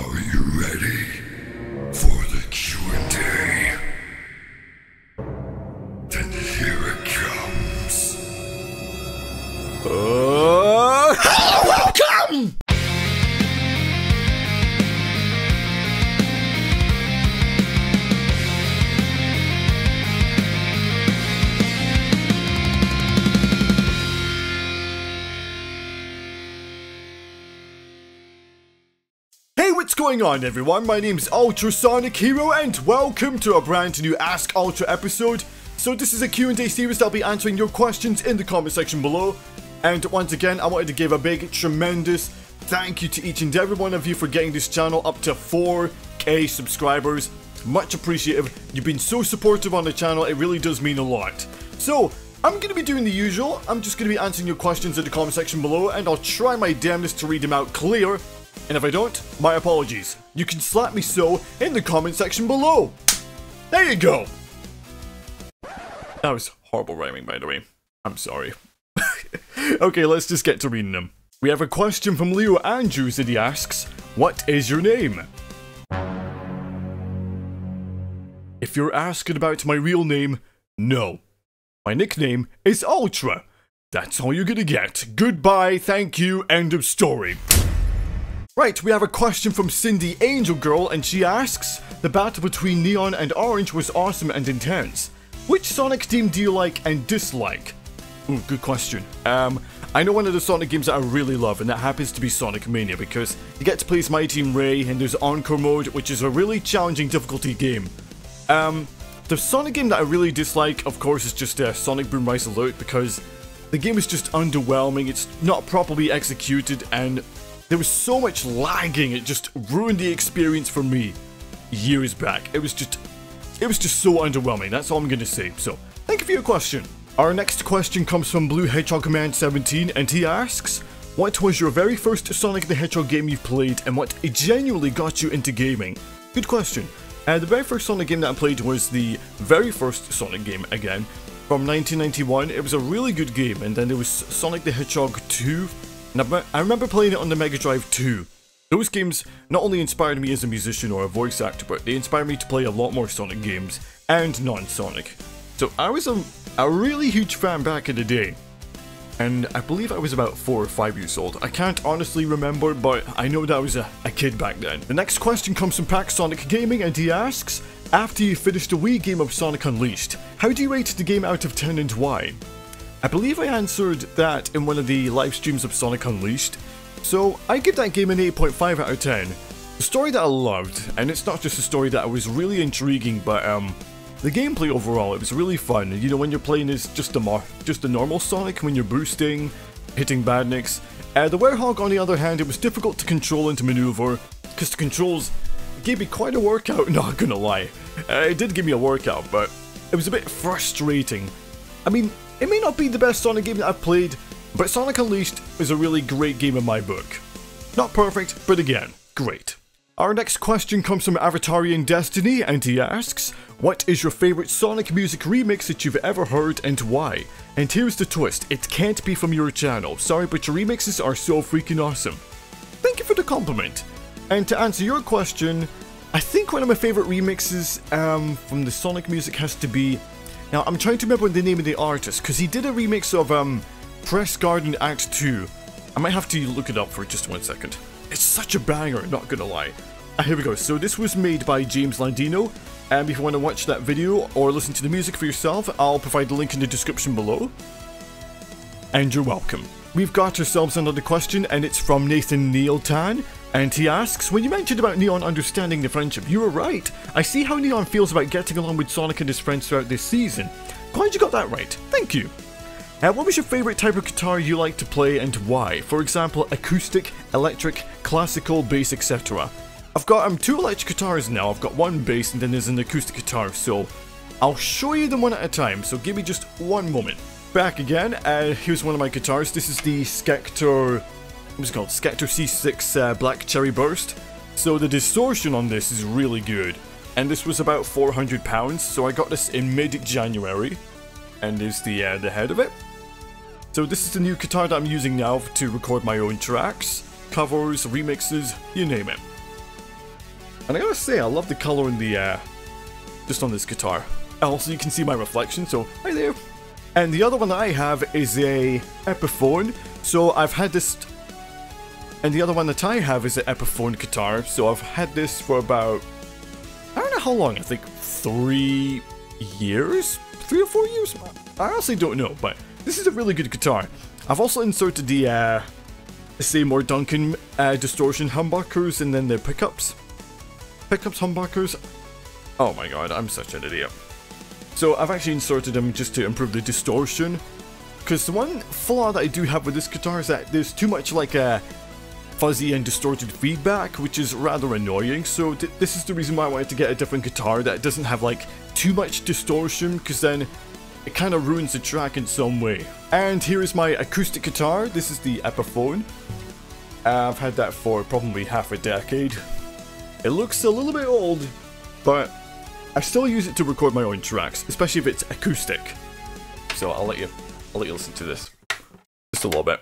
Are you ready going on everyone? My name is Ultrasonic Hero and welcome to a brand new Ask Ultra episode. So this is a Q&A series that I'll be answering your questions in the comment section below. And once again, I wanted to give a big, tremendous thank you to each and every one of you for getting this channel up to 4k subscribers. Much appreciated. You've been so supportive on the channel, it really does mean a lot. So, I'm going to be doing the usual. I'm just going to be answering your questions in the comment section below and I'll try my damnedest to read them out clear. And if I don't, my apologies. You can slap me so in the comment section below. There you go. That was horrible rhyming, by the way. I'm sorry. okay, let's just get to reading them. We have a question from Leo Andrews and he asks, What is your name? If you're asking about my real name, no. My nickname is Ultra. That's all you're gonna get. Goodbye, thank you, end of story. Right, we have a question from Cindy Angel Girl, and she asks The battle between Neon and Orange was awesome and intense. Which Sonic team do you like and dislike? Ooh, good question. Um, I know one of the Sonic games that I really love, and that happens to be Sonic Mania, because you get to play as Mighty and Ray, and there's Encore mode, which is a really challenging difficulty game. Um, the Sonic game that I really dislike, of course, is just uh, Sonic Boom Rise of Lyric, because the game is just underwhelming, it's not properly executed, and there was so much lagging, it just ruined the experience for me years back. It was just, it was just so underwhelming, that's all I'm gonna say. So, thank you for your question. Our next question comes from Blue Hedgehog Command 17, and he asks, What was your very first Sonic the Hedgehog game you played, and what genuinely got you into gaming? Good question. Uh, the very first Sonic game that I played was the very first Sonic game, again, from 1991. It was a really good game, and then there was Sonic the Hedgehog 2, I remember playing it on the Mega Drive 2. Those games not only inspired me as a musician or a voice actor, but they inspired me to play a lot more Sonic games, and non-Sonic. So I was a, a really huge fan back in the day. And I believe I was about 4 or 5 years old. I can't honestly remember, but I know that I was a, a kid back then. The next question comes from Pack Sonic Gaming, and he asks, After you finished the Wii game of Sonic Unleashed, how do you rate the game out of 10 and why? I believe I answered that in one of the live streams of Sonic Unleashed, so I give that game an 8.5 out of 10. The story that I loved, and it's not just a story that was really intriguing, but um, the gameplay overall, it was really fun. You know, when you're playing as just a, just a normal Sonic, when you're boosting, hitting badniks. Uh, the Werehog, on the other hand, it was difficult to control and to maneuver, because the controls gave me quite a workout, not gonna lie. Uh, it did give me a workout, but it was a bit frustrating. I mean, it may not be the best Sonic game that I've played, but Sonic Unleashed is a really great game in my book. Not perfect, but again, great. Our next question comes from Avatarian Destiny, and he asks, What is your favourite Sonic music remix that you've ever heard and why? And here's the twist, it can't be from your channel. Sorry, but your remixes are so freaking awesome. Thank you for the compliment. And to answer your question, I think one of my favourite remixes um, from the Sonic music has to be... Now, I'm trying to remember the name of the artist, because he did a remix of um, Press Garden Act 2. I might have to look it up for just one second. It's such a banger, not gonna lie. Uh, here we go. So this was made by James Landino. And if you want to watch that video or listen to the music for yourself, I'll provide the link in the description below. And you're welcome. We've got ourselves another question, and it's from Nathan Neiltan. And he asks, when you mentioned about Neon understanding the friendship, you were right. I see how Neon feels about getting along with Sonic and his friends throughout this season. Glad you got that right. Thank you. Uh, what was your favourite type of guitar you like to play and why? For example, acoustic, electric, classical, bass, etc. I've got um, two electric guitars now, I've got one bass and then there's an acoustic guitar, so I'll show you them one at a time, so give me just one moment. Back again, uh, here's one of my guitars, this is the Schecter, what's it called, Schecter C6 uh, Black Cherry Burst. So the distortion on this is really good, and this was about £400, so I got this in mid-January, and there's the, uh, the head of it. So this is the new guitar that I'm using now to record my own tracks, covers, remixes, you name it. And I gotta say, I love the color in the, uh, just on this guitar. Also, you can see my reflection, so hi there. And the other one that I have is a Epiphone. So I've had this... And the other one that I have is an Epiphone guitar. So I've had this for about... I don't know how long, I think three years? Three or four years? I honestly don't know, but this is a really good guitar. I've also inserted the, uh, Seymour Duncan uh, distortion humbuckers and then the pickups. Pickups humbuckers. Oh my god, I'm such an idiot. So I've actually inserted them just to improve the distortion. Because the one flaw that I do have with this guitar is that there's too much like a uh, fuzzy and distorted feedback, which is rather annoying. So th this is the reason why I wanted to get a different guitar that doesn't have like too much distortion, because then it kind of ruins the track in some way. And here is my acoustic guitar. This is the Epiphone. I've had that for probably half a decade. It looks a little bit old, but I still use it to record my own tracks, especially if it's acoustic. So I'll let you, I'll let you listen to this just a little bit.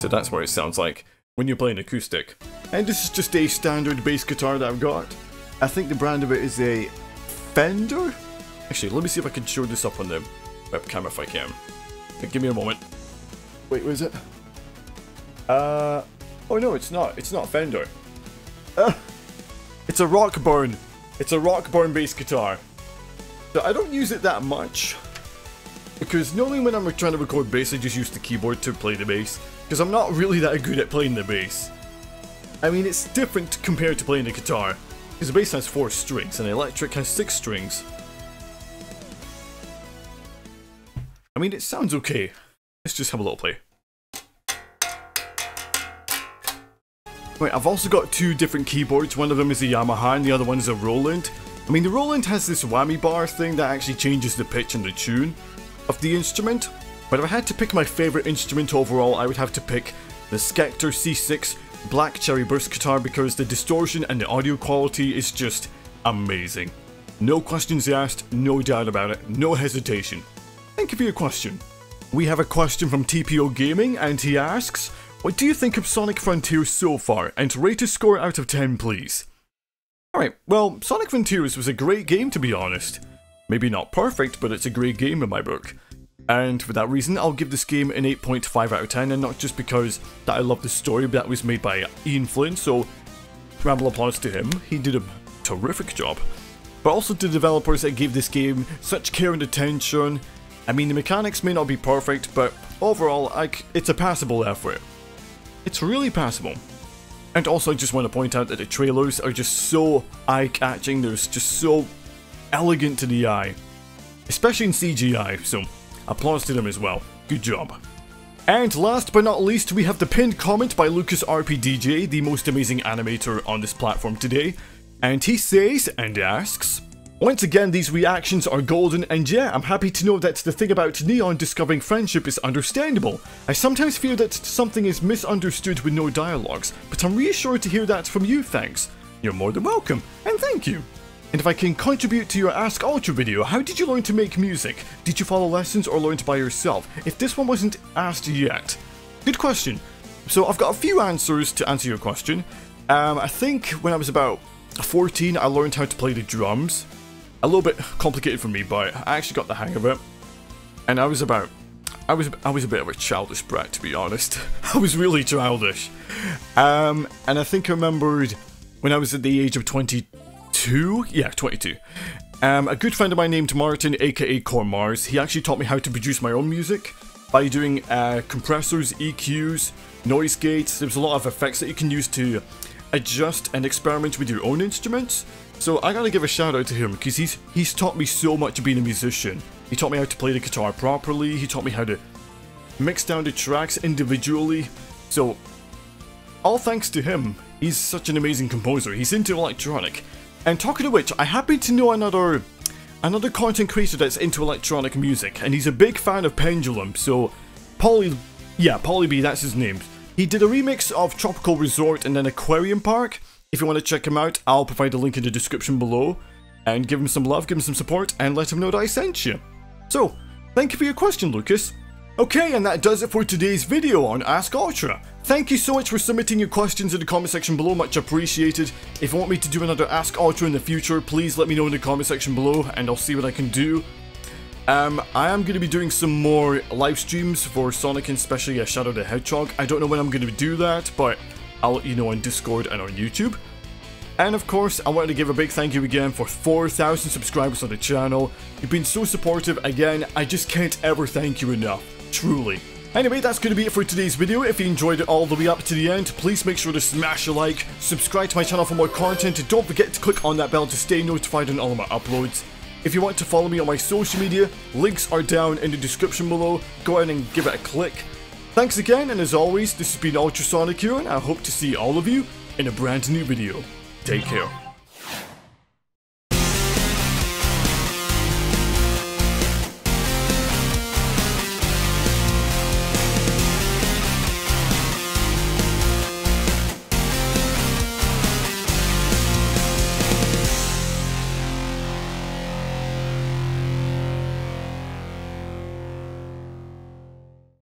So that's what it sounds like when you're playing acoustic. And this is just a standard bass guitar that I've got. I think the brand of it is a Fender? Actually, let me see if I can show this up on the webcam if I can. Give me a moment. Wait, where is it? Uh, oh no, it's not. It's not Fender. Uh, it's a Rockburn. It's a Rockburn bass guitar. So I don't use it that much. Because normally when I'm trying to record bass, I just use the keyboard to play the bass. Because I'm not really that good at playing the bass. I mean, it's different compared to playing the guitar. Because the bass has four strings and the electric has six strings. I mean, it sounds okay. Let's just have a little play. Right, I've also got two different keyboards. One of them is a Yamaha and the other one is a Roland. I mean, the Roland has this whammy bar thing that actually changes the pitch and the tune of the instrument. But if I had to pick my favourite instrument overall, I would have to pick the Schecter C6 Black Cherry Burst guitar because the distortion and the audio quality is just amazing. No questions asked, no doubt about it, no hesitation. Thank you for your question. We have a question from TPO Gaming and he asks, What do you think of Sonic Frontiers so far and rate a score out of 10 please? Alright, well, Sonic Frontiers was a great game to be honest. Maybe not perfect, but it's a great game in my book. And for that reason, I'll give this game an 8.5 out of 10, and not just because that I love the story but that was made by Ian Flynn, so ramble applause to him, he did a terrific job. But also to the developers that gave this game such care and attention. I mean, the mechanics may not be perfect, but overall, like, it's a passable effort. It's really passable. And also, I just want to point out that the trailers are just so eye-catching, they're just so elegant to the eye. Especially in CGI, so Applause to them as well. Good job. And last but not least, we have the pinned comment by Lucas RPDJ, the most amazing animator on this platform today. And he says and asks, once again, these reactions are golden, and yeah, I'm happy to know that the thing about Neon discovering friendship is understandable. I sometimes fear that something is misunderstood with no dialogues, but I'm reassured to hear that from you, thanks. You're more than welcome, and thank you. And if I can contribute to your Ask Ultra video, how did you learn to make music? Did you follow lessons or learn by yourself? If this one wasn't asked yet. Good question. So I've got a few answers to answer your question. Um, I think when I was about 14, I learned how to play the drums. A little bit complicated for me, but I actually got the hang of it. And I was about I was I was a bit of a childish brat to be honest. I was really childish. Um, and I think I remembered when I was at the age of 22? Yeah, 22. Um, a good friend of mine named Martin, aka Cormars, he actually taught me how to produce my own music by doing uh, compressors, EQs, noise gates. There's a lot of effects that you can use to adjust and experiment with your own instruments. So I gotta give a shout out to him because he's he's taught me so much being a musician. He taught me how to play the guitar properly. He taught me how to mix down the tracks individually. So all thanks to him. He's such an amazing composer. He's into electronic. And talking of which, I happen to know another another content creator that's into electronic music, and he's a big fan of Pendulum, so Pauly, yeah, Pauly B, that's his name. He did a remix of Tropical Resort and then Aquarium Park. If you want to check him out, I'll provide a link in the description below. And give him some love, give him some support, and let him know that I sent you. So, thank you for your question, Lucas. Okay, and that does it for today's video on Ask Ultra. Thank you so much for submitting your questions in the comment section below, much appreciated. If you want me to do another Ask Ultra in the future, please let me know in the comment section below and I'll see what I can do. Um, I am going to be doing some more live streams for Sonic and especially uh, Shadow the Hedgehog. I don't know when I'm going to do that, but I'll let you know on Discord and on YouTube. And of course, I wanted to give a big thank you again for 4,000 subscribers on the channel. You've been so supportive, again, I just can't ever thank you enough. Truly. Anyway, that's going to be it for today's video. If you enjoyed it all the way up to the end, please make sure to smash a like, subscribe to my channel for more content, and don't forget to click on that bell to stay notified on all of my uploads. If you want to follow me on my social media, links are down in the description below. Go ahead and give it a click. Thanks again, and as always, this has been Ultrasonic Hero, and I hope to see all of you in a brand new video. Take care.